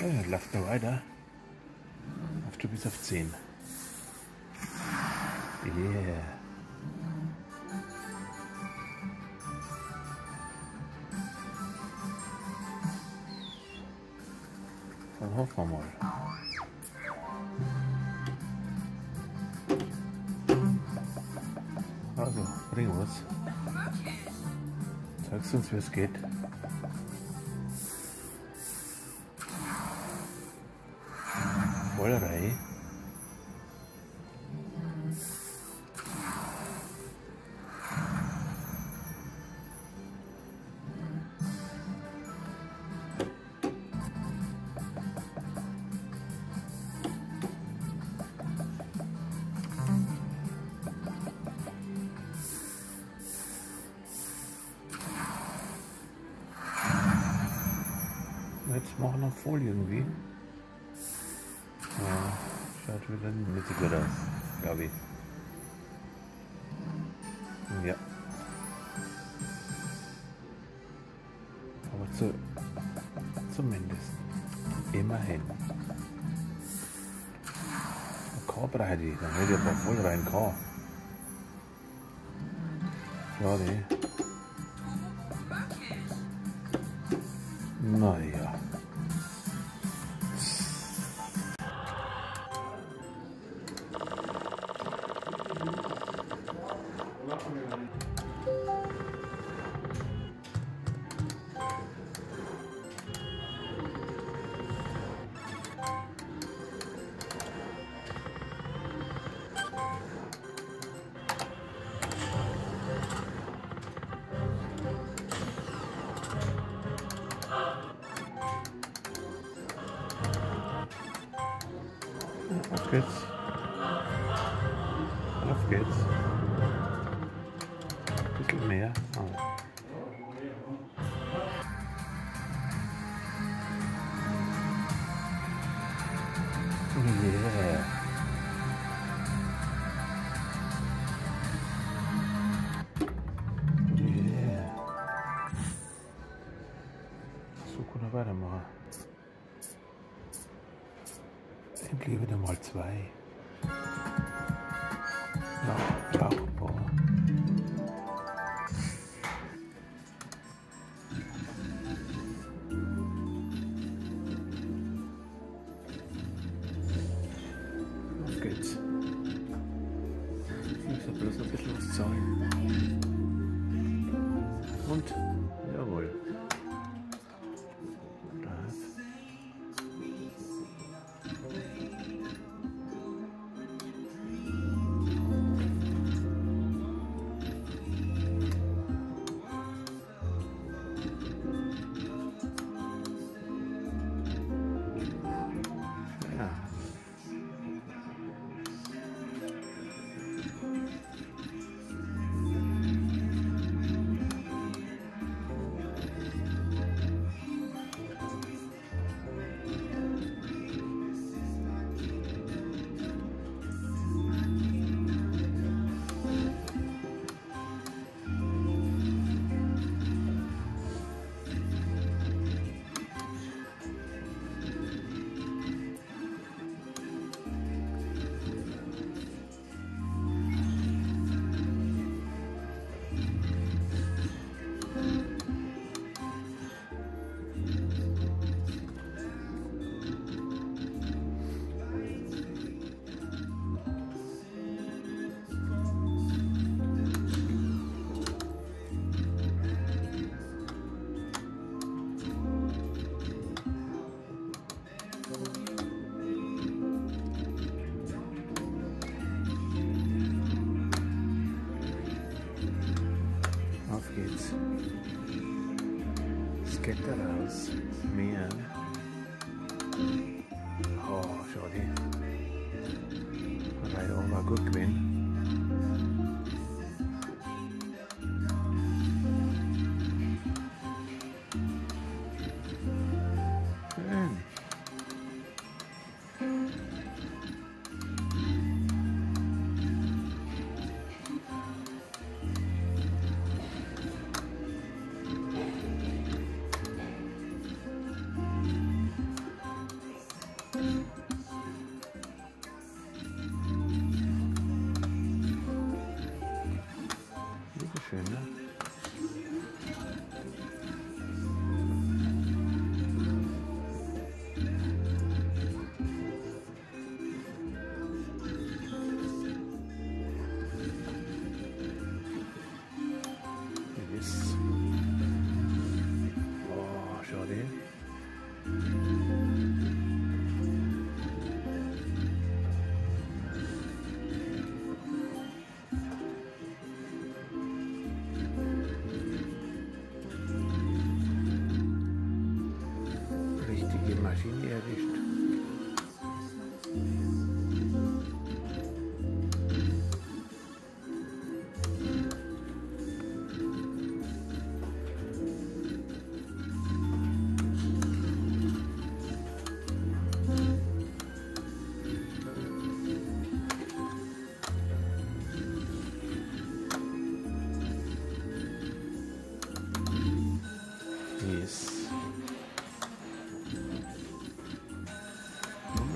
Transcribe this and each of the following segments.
Ja, läuft noch weiter. Auf du bist auf 10. Yeah. Dann hoffen wir mal. Also, bring was. Sagst uns, wie es geht. Vollerei. Jetzt machen wir voll irgendwie. Ja, schaut wieder nicht gut aus, glaube ich. Ja. Aber zu, zumindest. Immerhin. Ein K brauche ich, dann hätte ich aber voll rein K. Schade. Naja. Auf geht's. Auf geht's. Ein bisschen mehr. Ah. Yeah. Yeah. So kann er weitermachen. Endlich wieder mal zwei. Ja, brauchbar. Auf geht's. Ich muss bloß ein bisschen was zahlen. Und, jawohl. Es geht da raus. Mehr. Oh, schade. Leider auch mal gut gewesen.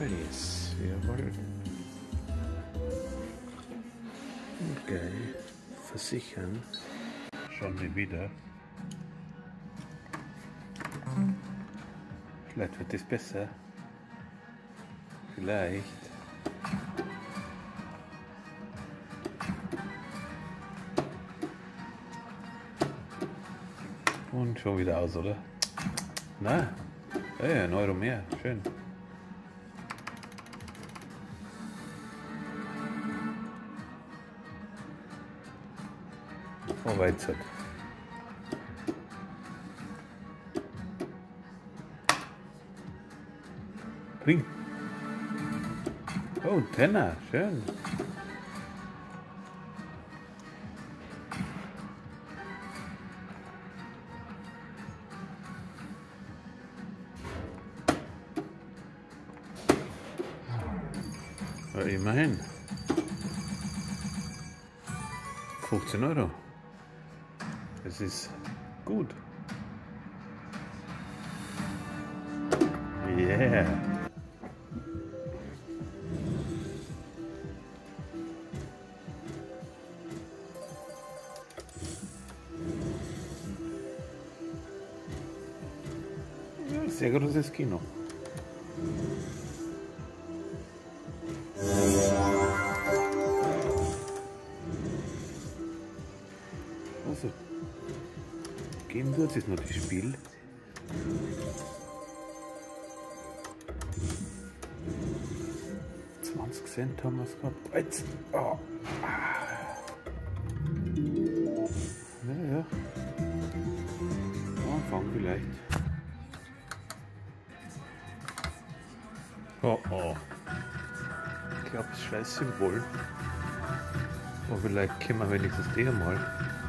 Yes. Jawohl. Okay. Versichern. Schon wieder. Vielleicht wird es besser. Vielleicht. Und schon wieder aus, oder? Na, hey, ein Euro mehr. Schön. Oh, Weizert. Ring. Oh, Tenner. Schön. Immerhin. 15 Euro. Das ist gut. Yeah. Ja, Sehr großes Kino. Also, geben wir uns jetzt noch das Spiel. Cent haben wir es gehabt. Jetzt. Oh. Ja, ja. Anfang vielleicht. Oh oh. Ich glaube, das Scheißsymbol. Aber vielleicht können wir wenigstens den mal.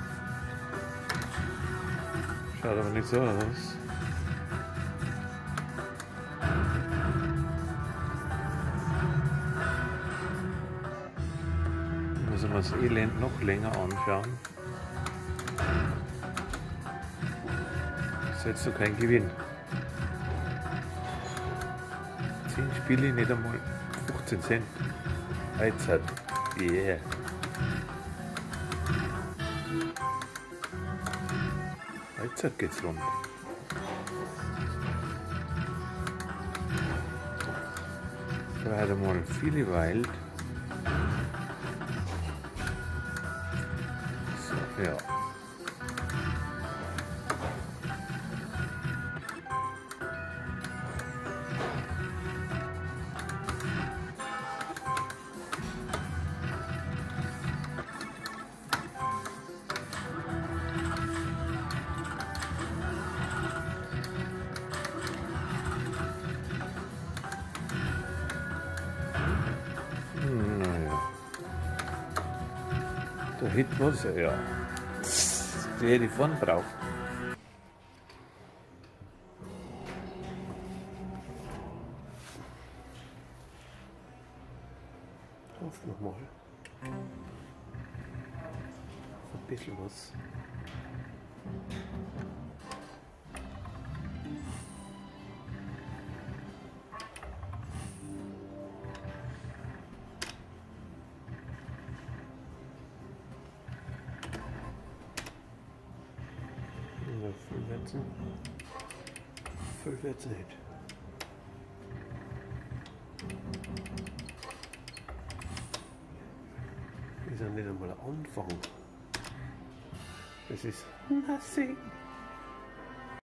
Schaut aber nicht so aus. Muss man das Elend noch länger anschauen. Das jetzt so kein Gewinn. 10 Spiele, nicht einmal 15 Cent. Hat. Yeah. Jetzt geht's rund. Gerade mal viele Wild. So, ja. Der Hit was er, ja. Die hätte ich vorne braucht. Auf nochmal. Ein bisschen was. Füllwärts. Füllwärts nicht. ist ja nicht einmal ein Anfang. Das ist nothing.